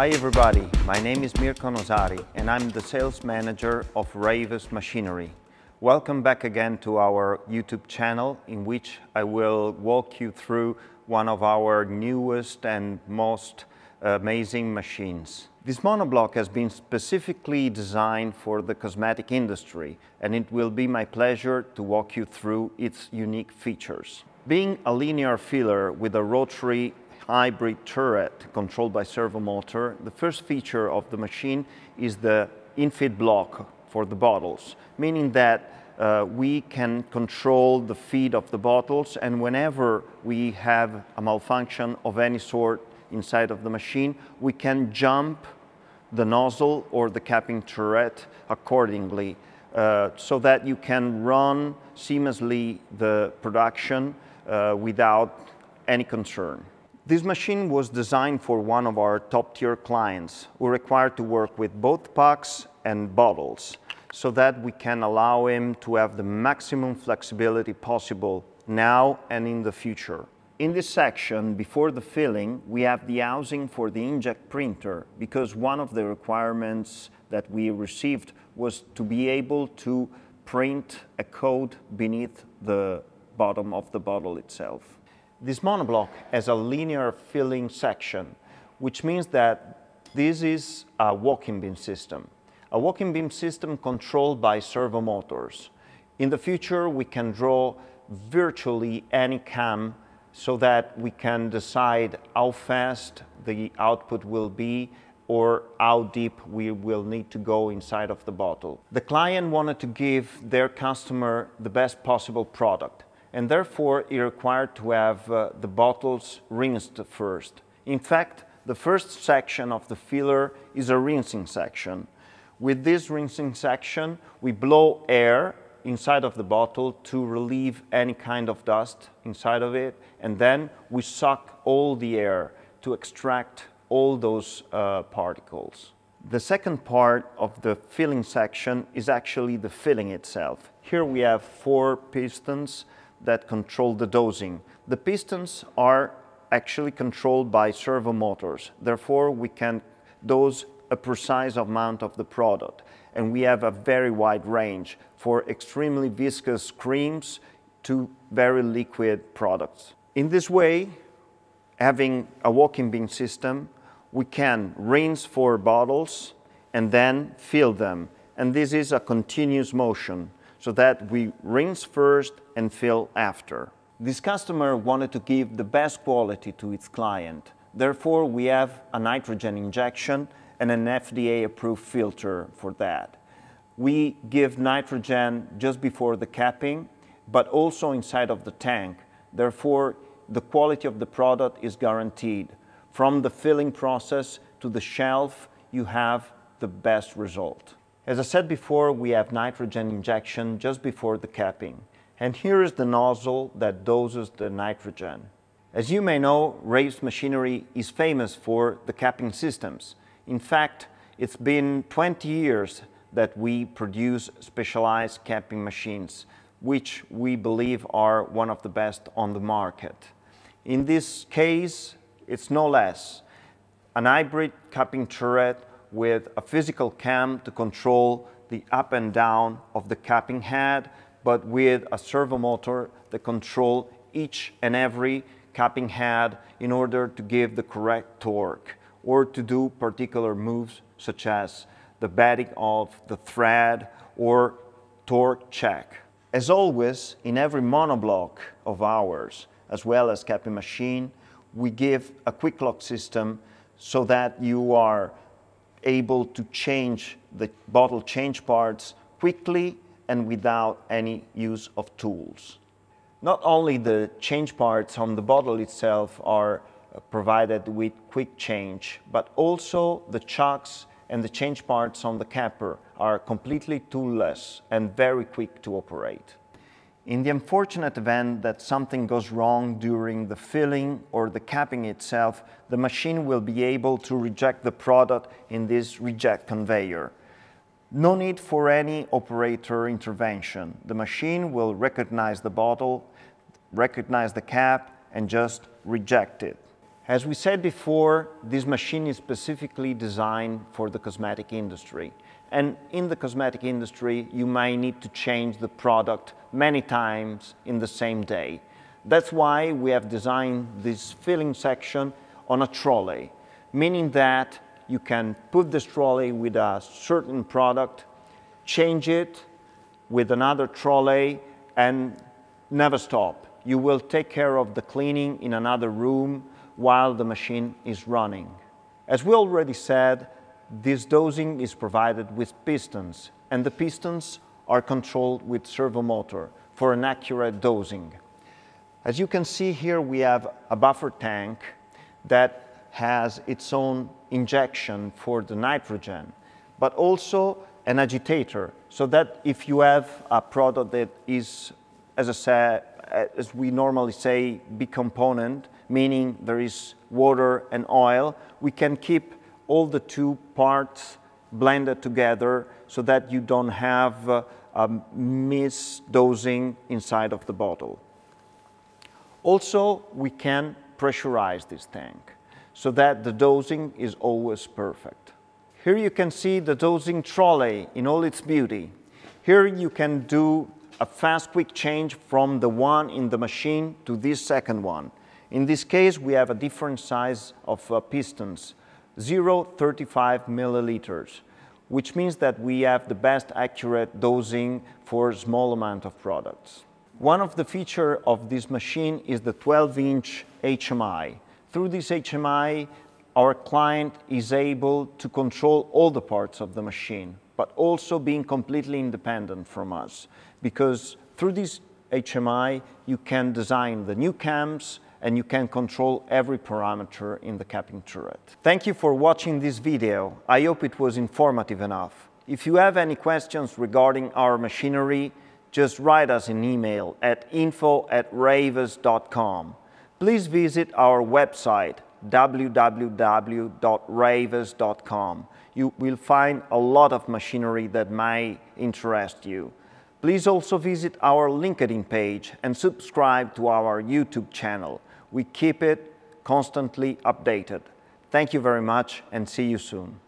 Hi everybody, my name is Mirko Nosari and I'm the sales manager of Rejves Machinery. Welcome back again to our YouTube channel in which I will walk you through one of our newest and most uh, amazing machines. This monoblock has been specifically designed for the cosmetic industry and it will be my pleasure to walk you through its unique features. Being a linear filler with a rotary hybrid turret controlled by servo motor, the first feature of the machine is the infeed block for the bottles, meaning that uh, we can control the feed of the bottles and whenever we have a malfunction of any sort inside of the machine, we can jump the nozzle or the capping turret accordingly uh, so that you can run seamlessly the production uh, without any concern. This machine was designed for one of our top tier clients who required to work with both packs and bottles so that we can allow him to have the maximum flexibility possible now and in the future. In this section, before the filling, we have the housing for the inkjet printer because one of the requirements that we received was to be able to print a code beneath the bottom of the bottle itself. This monoblock has a linear filling section, which means that this is a walking beam system. A walking beam system controlled by servo motors. In the future, we can draw virtually any cam so that we can decide how fast the output will be or how deep we will need to go inside of the bottle. The client wanted to give their customer the best possible product and therefore it required to have uh, the bottles rinsed first. In fact, the first section of the filler is a rinsing section. With this rinsing section, we blow air inside of the bottle to relieve any kind of dust inside of it, and then we suck all the air to extract all those uh, particles. The second part of the filling section is actually the filling itself. Here we have four pistons that control the dosing. The pistons are actually controlled by servo motors. Therefore, we can dose a precise amount of the product. And we have a very wide range for extremely viscous creams to very liquid products. In this way, having a walking beam system, we can rinse four bottles and then fill them. And this is a continuous motion so that we rinse first and fill after. This customer wanted to give the best quality to its client. Therefore, we have a nitrogen injection and an FDA approved filter for that. We give nitrogen just before the capping, but also inside of the tank. Therefore, the quality of the product is guaranteed. From the filling process to the shelf, you have the best result. As I said before, we have nitrogen injection just before the capping. And here is the nozzle that doses the nitrogen. As you may know, Rejves Machinery is famous for the capping systems. In fact, it's been 20 years that we produce specialized capping machines, which we believe are one of the best on the market. In this case, it's no less an hybrid capping turret with a physical cam to control the up and down of the capping head, but with a servo motor that control each and every capping head in order to give the correct torque or to do particular moves such as the bedding of the thread or torque check. As always, in every monoblock of ours, as well as capping machine, we give a quick lock system so that you are able to change the bottle change parts quickly and without any use of tools. Not only the change parts on the bottle itself are uh, provided with quick change, but also the chucks and the change parts on the capper are completely toolless and very quick to operate. In the unfortunate event that something goes wrong during the filling or the capping itself, the machine will be able to reject the product in this reject conveyor. No need for any operator intervention. The machine will recognize the bottle, recognize the cap, and just reject it. As we said before, this machine is specifically designed for the cosmetic industry. And in the cosmetic industry, you may need to change the product many times in the same day. That's why we have designed this filling section on a trolley, meaning that you can put this trolley with a certain product, change it with another trolley, and never stop. You will take care of the cleaning in another room while the machine is running. As we already said, this dosing is provided with pistons, and the pistons are controlled with servo motor for an accurate dosing. As you can see here, we have a buffer tank that has its own injection for the nitrogen, but also an agitator, so that if you have a product that is, as I said, as we normally say, bicomponent, meaning there is water and oil, we can keep all the two parts blended together so that you don't have uh, a misdosing inside of the bottle. Also, we can pressurize this tank so that the dosing is always perfect. Here you can see the dosing trolley in all its beauty. Here you can do a fast quick change from the one in the machine to this second one. In this case, we have a different size of uh, pistons, 0.35 milliliters, which means that we have the best accurate dosing for small amount of products. One of the features of this machine is the 12-inch HMI. Through this HMI, our client is able to control all the parts of the machine, but also being completely independent from us. Because through this HMI, you can design the new cams, and you can control every parameter in the capping turret. Thank you for watching this video. I hope it was informative enough. If you have any questions regarding our machinery, just write us an email at info at rejves.com. Please visit our website www.rejves.com. You will find a lot of machinery that may interest you. Please also visit our LinkedIn page and subscribe to our YouTube channel. We keep it constantly updated. Thank you very much and see you soon.